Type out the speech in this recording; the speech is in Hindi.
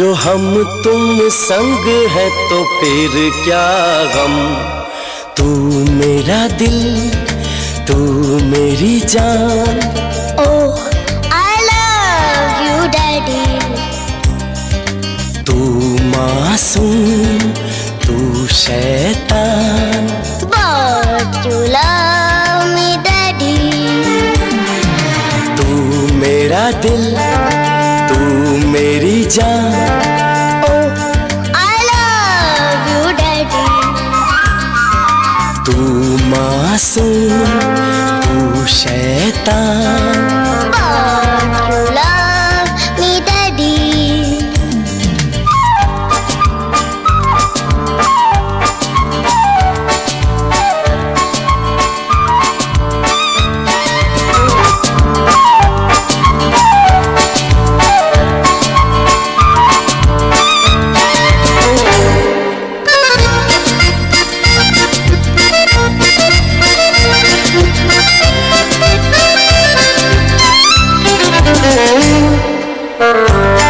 जो हम तुम संग है तो फिर क्या गम तू मेरा दिल तू मेरी जान Oh, I love you, Daddy. तू मासूम तू शैतान you love me, Daddy. तू मेरा दिल तू मेरी जान तू मासूम तू शैतान Oh, oh, oh,